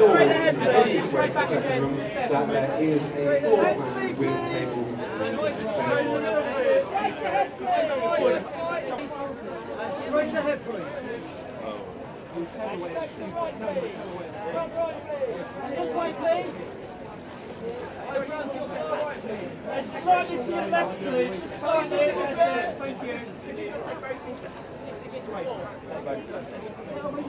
door any way to room that there is a floor plan with tables and Straight ahead, please. This way, please. Slightly to your left, please. Slightly. That's it. Thank you.